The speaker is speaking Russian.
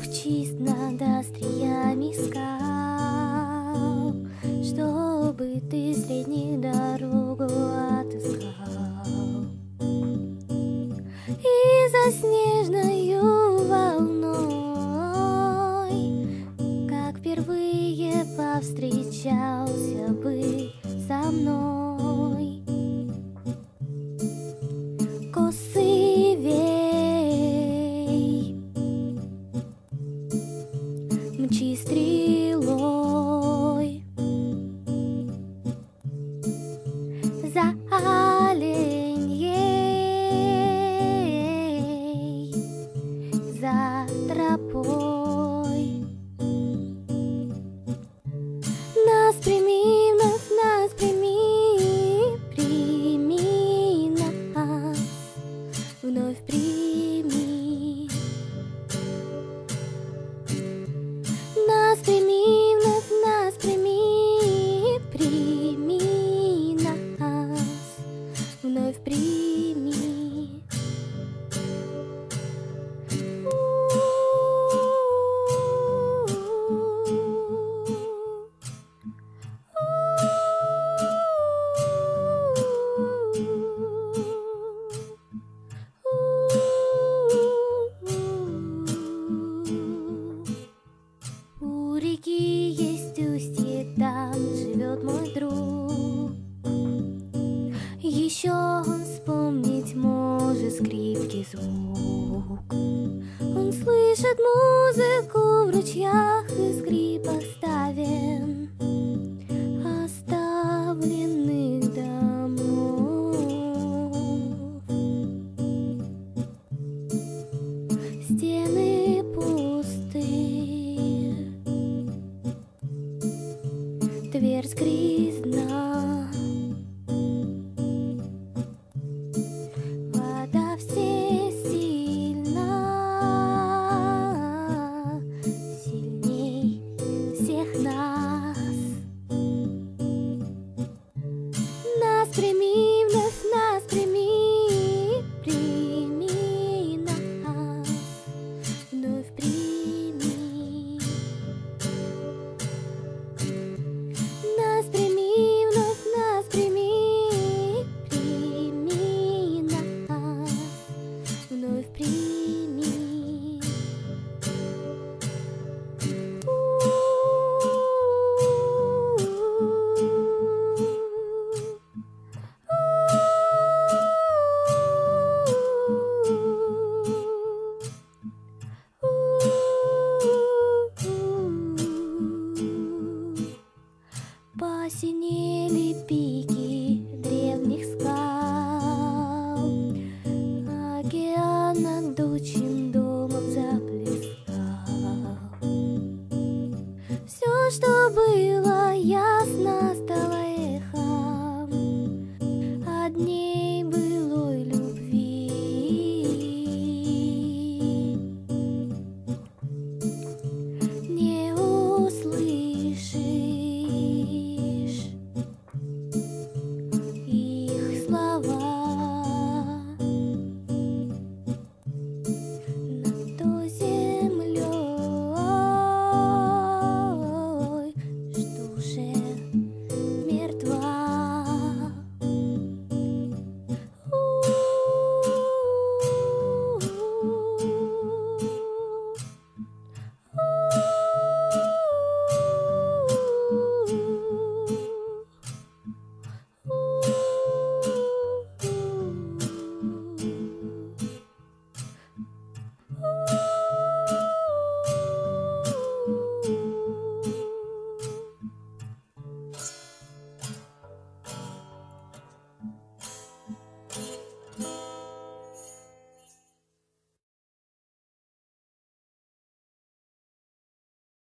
воздух чист над остриями скал, чтобы ты средних дорог гончей стрелой. За оленей, за тропой. Нас примет Слышит музыку в ручьях и скрип ставен, Оставленных домов. Стены пусты Дверь скризна sini.